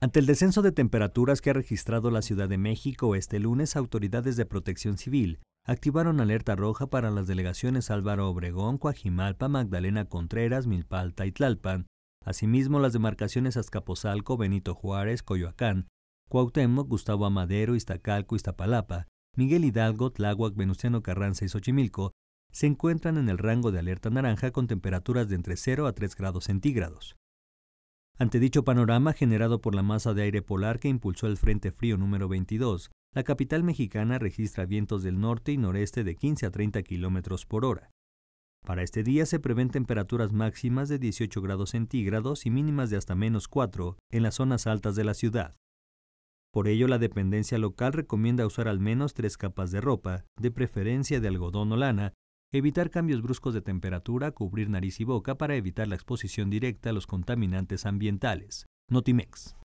Ante el descenso de temperaturas que ha registrado la Ciudad de México este lunes, autoridades de protección civil activaron alerta roja para las delegaciones Álvaro Obregón, Coajimalpa, Magdalena Contreras, Milpalta y Tlalpan, asimismo las demarcaciones Azcapotzalco, Benito Juárez, Coyoacán, Cuauhtémoc, Gustavo Amadero, Iztacalco, Iztapalapa, Miguel Hidalgo, Tláhuac, Venustiano Carranza y Xochimilco se encuentran en el rango de alerta naranja con temperaturas de entre 0 a 3 grados centígrados. Ante dicho panorama generado por la masa de aire polar que impulsó el Frente Frío número 22, la capital mexicana registra vientos del norte y noreste de 15 a 30 kilómetros por hora. Para este día se prevén temperaturas máximas de 18 grados centígrados y mínimas de hasta menos 4 en las zonas altas de la ciudad. Por ello, la dependencia local recomienda usar al menos tres capas de ropa, de preferencia de algodón o lana, Evitar cambios bruscos de temperatura, cubrir nariz y boca para evitar la exposición directa a los contaminantes ambientales. Notimex.